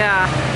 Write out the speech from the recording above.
Yeah.